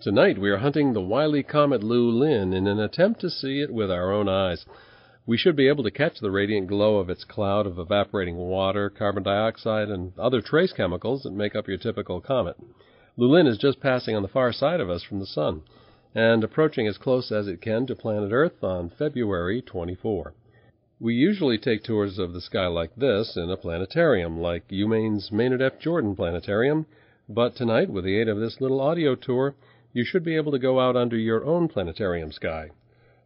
Tonight we are hunting the wily comet Lulin in an attempt to see it with our own eyes. We should be able to catch the radiant glow of its cloud of evaporating water, carbon dioxide, and other trace chemicals that make up your typical comet. Lulin is just passing on the far side of us from the sun and approaching as close as it can to planet Earth on February 24. We usually take tours of the sky like this in a planetarium, like UMaine's Maynard F. Jordan Planetarium, but tonight, with the aid of this little audio tour, you should be able to go out under your own planetarium sky.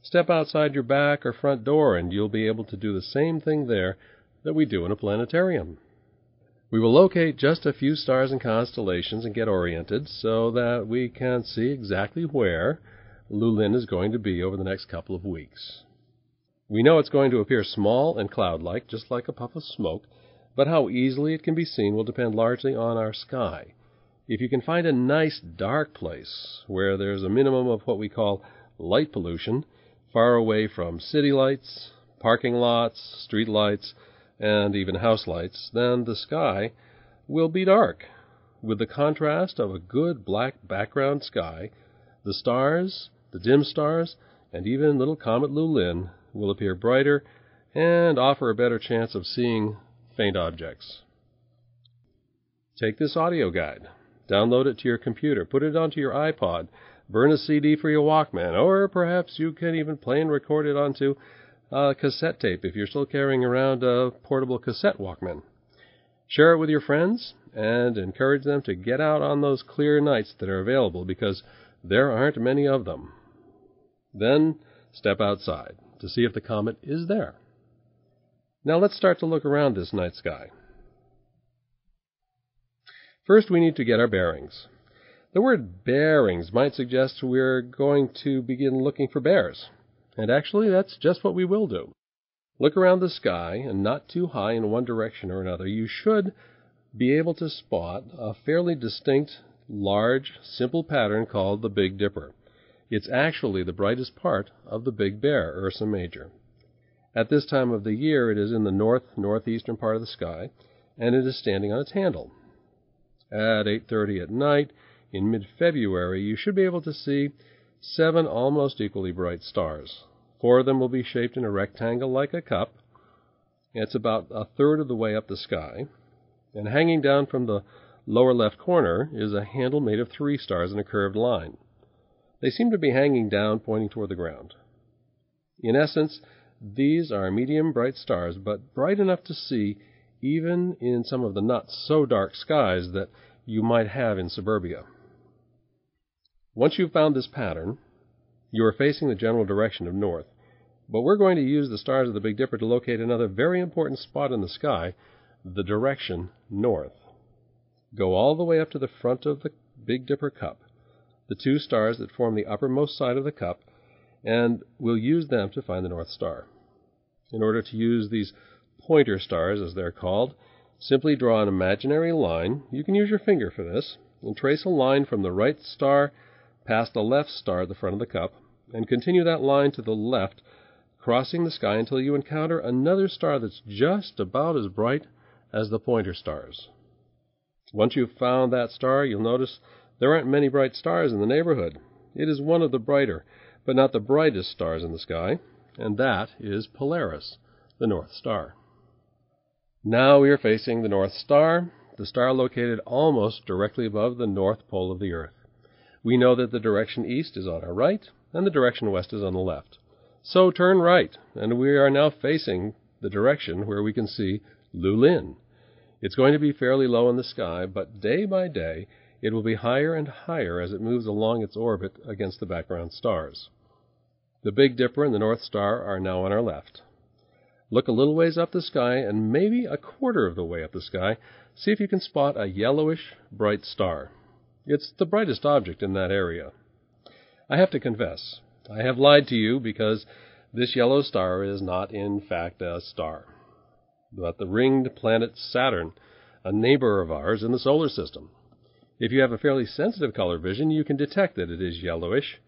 Step outside your back or front door, and you'll be able to do the same thing there that we do in a planetarium. We will locate just a few stars and constellations and get oriented so that we can see exactly where Lulin is going to be over the next couple of weeks. We know it's going to appear small and cloud like, just like a puff of smoke, but how easily it can be seen will depend largely on our sky. If you can find a nice dark place where there's a minimum of what we call light pollution, far away from city lights, parking lots, street lights, and even house lights, then the sky will be dark. With the contrast of a good black background sky, the stars, the dim stars, and even little comet Lulin will appear brighter and offer a better chance of seeing faint objects. Take this audio guide, download it to your computer, put it onto your iPod, burn a CD for your Walkman, or perhaps you can even play and record it onto a cassette tape if you're still carrying around a portable cassette Walkman. Share it with your friends and encourage them to get out on those clear nights that are available because there aren't many of them. Then step outside to see if the comet is there. Now let's start to look around this night sky. First, we need to get our bearings. The word bearings might suggest we're going to begin looking for bears. And actually, that's just what we will do. Look around the sky, and not too high in one direction or another. You should be able to spot a fairly distinct, large, simple pattern called the Big Dipper. It's actually the brightest part of the Big Bear, Ursa Major. At this time of the year, it is in the north northeastern part of the sky, and it is standing on its handle. At 8:30 at night, in mid-February, you should be able to see seven almost equally bright stars. Four of them will be shaped in a rectangle like a cup. It's about a third of the way up the sky, and hanging down from the lower left corner is a handle made of three stars in a curved line. They seem to be hanging down, pointing toward the ground. In essence, these are medium bright stars, but bright enough to see even in some of the not so dark skies that you might have in suburbia. Once you've found this pattern, you are facing the general direction of north. But we're going to use the stars of the Big Dipper to locate another very important spot in the sky, the direction north. Go all the way up to the front of the Big Dipper cup, the two stars that form the uppermost side of the cup, and we'll use them to find the North Star. In order to use these pointer stars, as they're called, simply draw an imaginary line. You can use your finger for this, and trace a line from the right star past the left star at the front of the cup, and continue that line to the left, crossing the sky until you encounter another star that's just about as bright as the pointer stars. Once you've found that star, you'll notice there aren't many bright stars in the neighborhood. It is one of the brighter, but not the brightest stars in the sky, and that is Polaris, the North Star. Now we are facing the North Star, the star located almost directly above the north pole of the Earth. We know that the direction east is on our right and the direction west is on the left. So turn right, and we are now facing the direction where we can see Lulin. It's going to be fairly low in the sky, but day by day it will be higher and higher as it moves along its orbit against the background stars. The Big Dipper and the North Star are now on our left. Look a little ways up the sky, and maybe a quarter of the way up the sky, see if you can spot a yellowish, bright star. It's the brightest object in that area. I have to confess, I have lied to you because this yellow star is not in fact a star, but the ringed planet Saturn, a neighbor of ours in the solar system. If you have a fairly sensitive color vision, you can detect that it is yellowish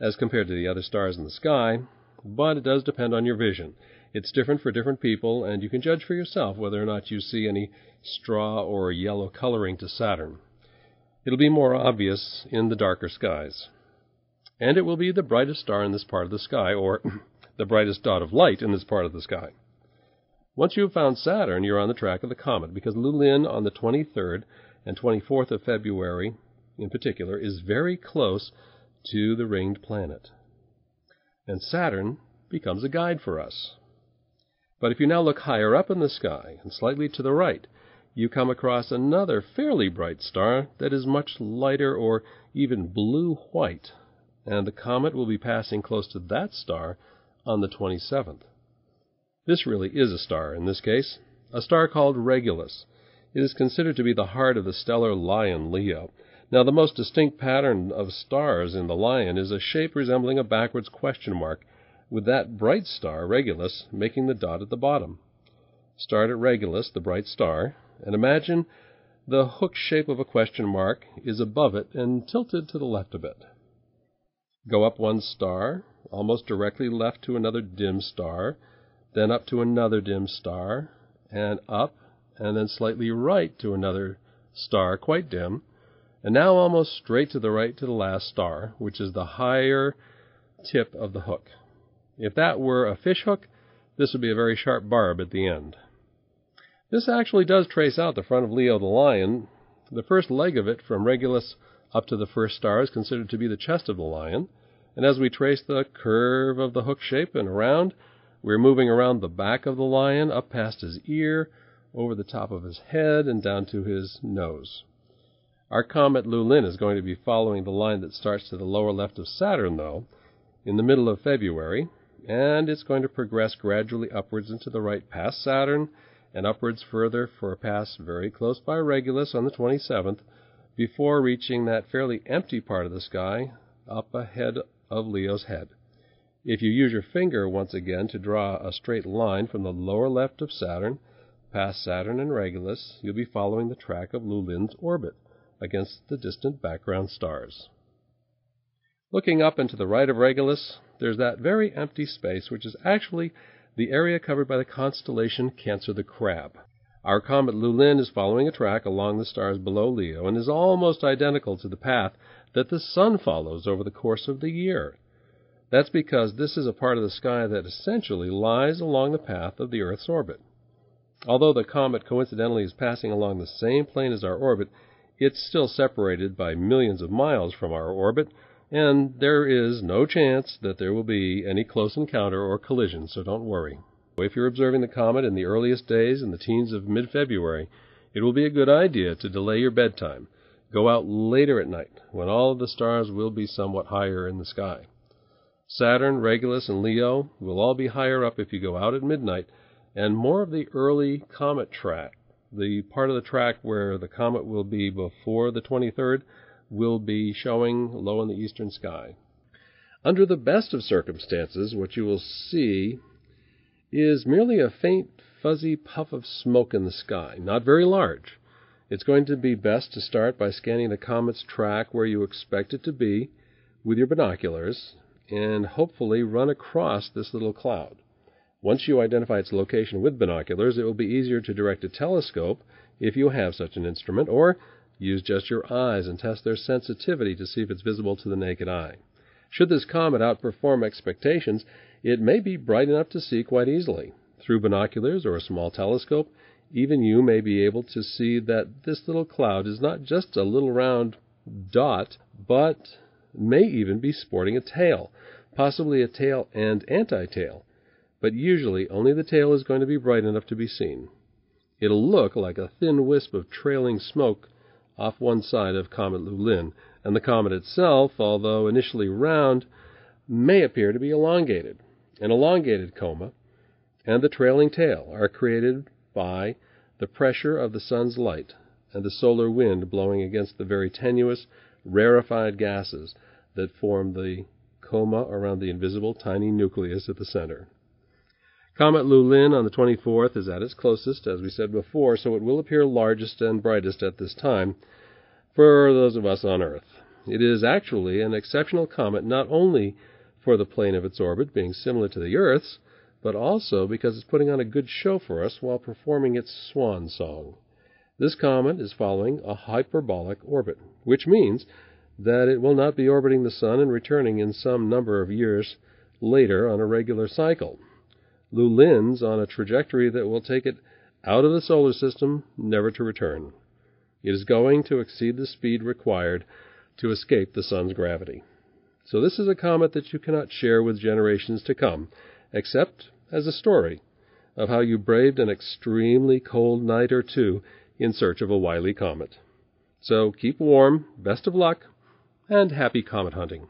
as compared to the other stars in the sky, but it does depend on your vision. It's different for different people, and you can judge for yourself whether or not you see any straw or yellow coloring to Saturn. It'll be more obvious in the darker skies. And it will be the brightest star in this part of the sky, or the brightest dot of light in this part of the sky. Once you have found Saturn, you're on the track of the comet, because Lulin on the 23rd and 24th of February, in particular, is very close to the ringed planet. And Saturn becomes a guide for us. But if you now look higher up in the sky and slightly to the right, you come across another fairly bright star that is much lighter or even blue white, and the comet will be passing close to that star on the 27th. This really is a star in this case, a star called Regulus. It is considered to be the heart of the stellar lion Leo. Now, the most distinct pattern of stars in the lion is a shape resembling a backwards question mark, with that bright star, Regulus, making the dot at the bottom. Start at Regulus, the bright star, and imagine the hook shape of a question mark is above it and tilted to the left a bit. Go up one star, almost directly left to another dim star, then up to another dim star, and up, and then slightly right to another star, quite dim, and now almost straight to the right to the last star, which is the higher tip of the hook. If that were a fish hook, this would be a very sharp barb at the end. This actually does trace out the front of Leo the lion. The first leg of it, from Regulus up to the first star, is considered to be the chest of the lion, and as we trace the curve of the hook shape and around, we're moving around the back of the lion, up past his ear, over the top of his head, and down to his nose. Our comet Lulin is going to be following the line that starts to the lower left of Saturn, though, in the middle of February, and it's going to progress gradually upwards into the right past Saturn and upwards further for a pass very close by Regulus on the 27th before reaching that fairly empty part of the sky up ahead of Leo's head. If you use your finger once again to draw a straight line from the lower left of Saturn, past Saturn and Regulus, you'll be following the track of Lulin's orbit against the distant background stars. Looking up and to the right of Regulus, there's that very empty space which is actually the area covered by the constellation Cancer the Crab. Our comet Lulin is following a track along the stars below Leo and is almost identical to the path that the Sun follows over the course of the year. That's because this is a part of the sky that essentially lies along the path of the Earth's orbit. Although the comet coincidentally is passing along the same plane as our orbit, it's still separated by millions of miles from our orbit, and there is no chance that there will be any close encounter or collision, so don't worry. If you're observing the comet in the earliest days in the teens of mid February, it will be a good idea to delay your bedtime. Go out later at night, when all of the stars will be somewhat higher in the sky. Saturn, Regulus, and Leo will all be higher up if you go out at midnight, and more of the early comet track, the part of the track where the comet will be before the 23rd, will be showing low in the eastern sky. Under the best of circumstances, what you will see is merely a faint, fuzzy puff of smoke in the sky, not very large. It's going to be best to start by scanning the comet's track where you expect it to be with your binoculars and hopefully run across this little cloud. Once you identify its location with binoculars, it will be easier to direct a telescope if you have such an instrument, or use just your eyes and test their sensitivity to see if it's visible to the naked eye. Should this comet outperform expectations, it may be bright enough to see quite easily. Through binoculars or a small telescope, even you may be able to see that this little cloud is not just a little round dot, but may even be sporting a tail, possibly a tail and anti-tail, but usually only the tail is going to be bright enough to be seen. It'll look like a thin wisp of trailing smoke off one side of Comet Lulin, and the comet itself, although initially round, may appear to be elongated. An elongated coma and the trailing tail are created by the pressure of the sun's light and the solar wind blowing against the very tenuous, rarefied gases that form the coma around the invisible tiny nucleus at the center. Comet Lulin on the 24th is at its closest, as we said before, so it will appear largest and brightest at this time for those of us on Earth. It is actually an exceptional comet not only for the plane of its orbit being similar to the Earth's, but also because it's putting on a good show for us while performing its swan song. This comet is following a hyperbolic orbit, which means that it will not be orbiting the sun and returning in some number of years later on a regular cycle. Lulin's on a trajectory that will take it out of the solar system, never to return. It is going to exceed the speed required to escape the sun's gravity. So this is a comet that you cannot share with generations to come, except as a story of how you braved an extremely cold night or two in search of a wily comet. So keep warm, best of luck, and happy comet hunting.